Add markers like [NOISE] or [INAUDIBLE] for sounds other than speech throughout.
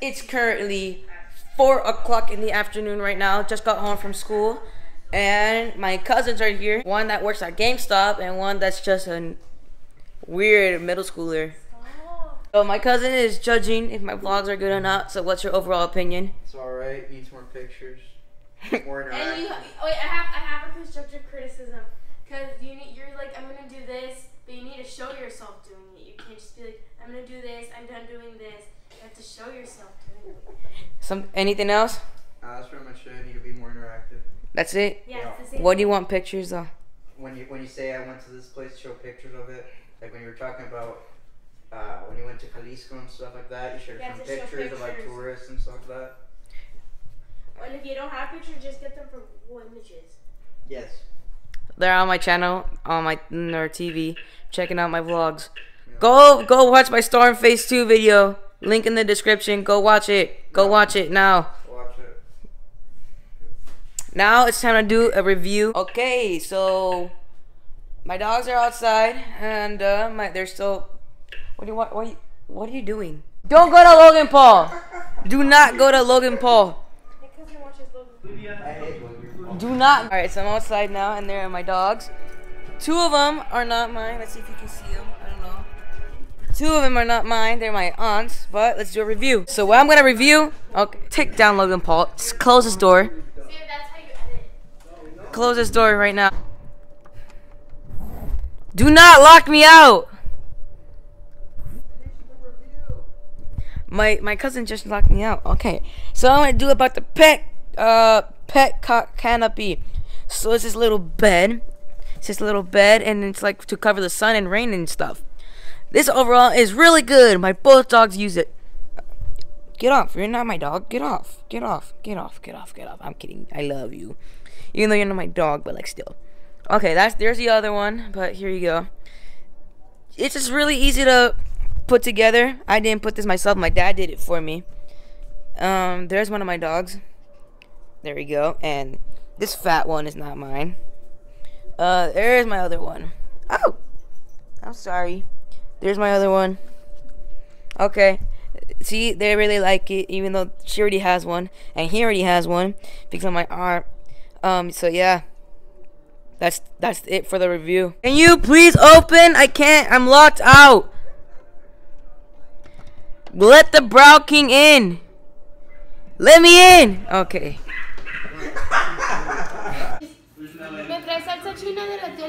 It's currently four o'clock in the afternoon right now. Just got home from school, and my cousins are here. One that works at GameStop, and one that's just a weird middle schooler. So my cousin is judging if my vlogs are good or not. So what's your overall opinion? It's alright. Needs more pictures. [LAUGHS] More And you, interactive. wait, I have, I have a constructive criticism, cause you need, you're like, I'm gonna do this, but you need to show yourself doing it. You can't just be like, I'm gonna do this, I'm done doing this. You have to show yourself doing it. Some anything else? Uh, that's pretty much it. Need to be more interactive. That's it. Yeah, it's the same. What do you want pictures of? When you when you say I went to this place, show pictures of it. Like when you were talking about uh, when you went to Jalisco and stuff like that, you should You have have shown to pictures, of like tourists and stuff like that. And if you don't have pictures, just get them from Google Images. Yes. They're on my channel, on my Nerd TV, checking out my vlogs. Go go watch my Storm Phaze 2 video. Link in the description. Go watch it. Go watch it now. Watch it. Now it's time to do a review. Okay, so my dogs are outside and uh, my they're still. What do you what what are you, what are you doing? Don't go to Logan Paul. Do not go to Logan Paul. Do not. All right, so I'm outside now, and there are my dogs. Two of them are not mine. Let's see if you can see them. I don't know. Two of them are not mine. They're my aunts. But let's do a review. So what I'm gonna review. Okay, take down Logan Paul. S- Close this door. Close this door right now. Do not lock me out. My my cousin just locked me out. Okay, so I'm gonna do about the pet uh pet ca- canopy. So it's this little bed. It's this little bed, and it's like to cover the sun and rain and stuff. This overall is really good. My both dogs use it. Get off! You're not my dog. Get off! Get off! Get off! Get off! Get off! I'm kidding. I love you, even though you're not my dog, but like still. Okay, that's there's the other one, but here you go. It's just really easy to put together. I didn't put this myself. My dad did it for me. Um, there's one of my dogs. There we go. And this fat one is not mine. Uh, there's my other one. Oh, I'm sorry. There's my other one. Okay. See, they really like it, even though she already has one, and he already has one because of my arm. Um, so yeah. That's that's it for the review. Can you please open? I can't. I'm locked out. Let the Brow King in. Let me in. Okay. ¿Me traes salsa china de la tía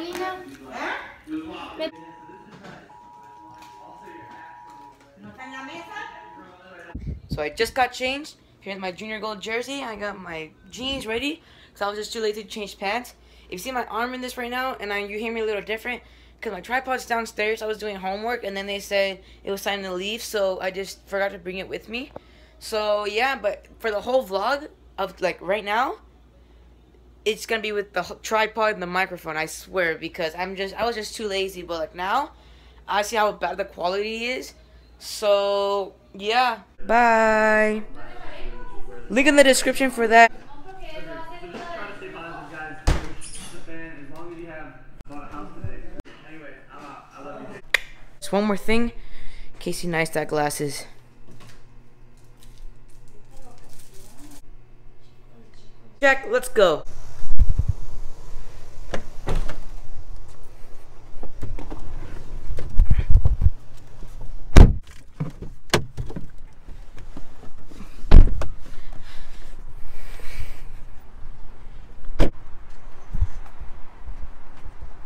So I just got changed. Here's my junior gold jersey. I got my jeans ready because I was just too late to change pants. If you see my arm in this right now, and I, you hear me a little different, because my tripod's downstairs. I was doing homework, and then they said it was time to leave, so I just forgot to bring it with me. So yeah, but for the whole vlog of like right now, it's gonna be with the tripod and the microphone. I swear, because I'm just I was just too lazy. But like now, I see how bad the quality is. So yeah. Bye. Link in the description for that. One more thing. Casey Neistat glasses. Jack, let's go.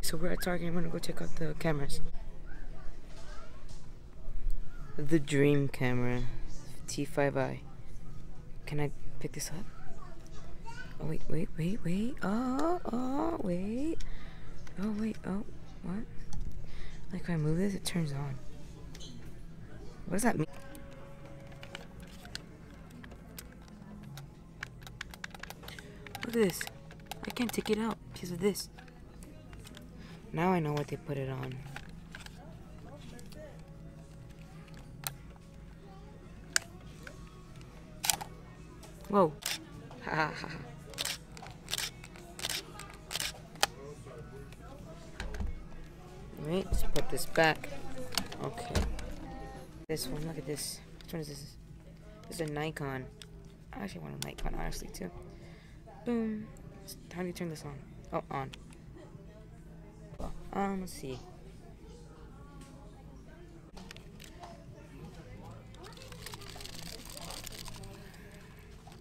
So we're at Target. I'm gonna go check out the cameras. The Dream camera, T5i. Can I pick this up? Oh wait, wait, wait, wait. Oh, oh, wait. Oh wait, oh, what? Like when I move this, it turns on. What does that mean? Look at this. I can't take it out because of this. Now I know what they put it on. Whoa. [LAUGHS] Ha. Let's put this back. Okay. This one, look at this. Which one is this? This is a Nikon. I actually want a Nikon, honestly, too. Boom. How do you turn this on? Oh, on. Well, um, let's see.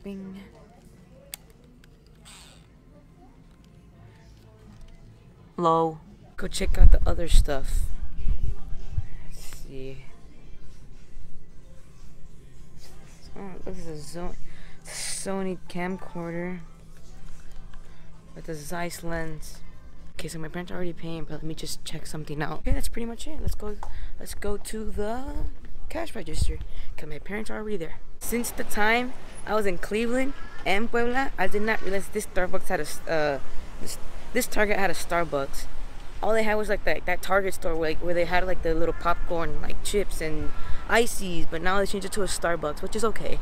Bing. Low. Go check out the other stuff. Let's see. Oh, look at the Zo- Sony camcorder with the Zeiss lens. Okay, so my parents are already paying, but let me just check something out. Okay, that's pretty much it. Let's go. Let's go to the cash register. Cause my parents are already there. Since the time I was in Cleveland and Puebla, I did not realize this Starbucks had a uh, this, this Target had a Starbucks. All they had was like that that Target store where, like where they had like the little popcorn like chips and ices, but now they changed it to a Starbucks, which is okay.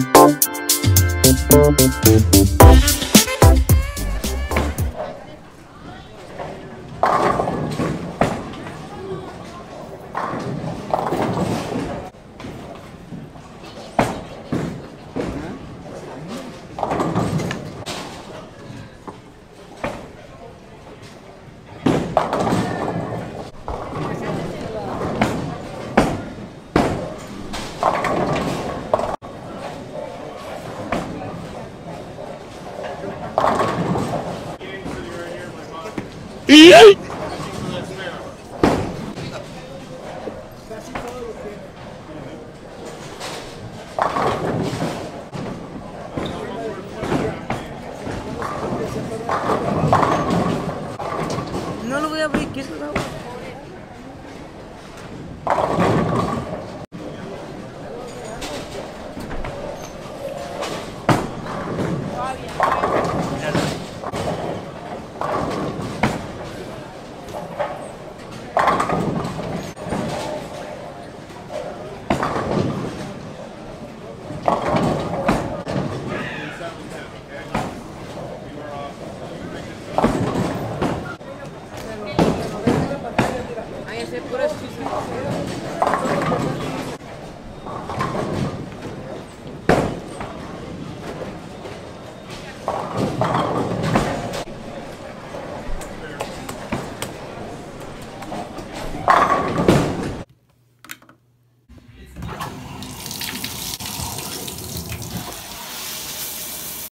Thank 38. No lo voy a abrir, que lo yeah.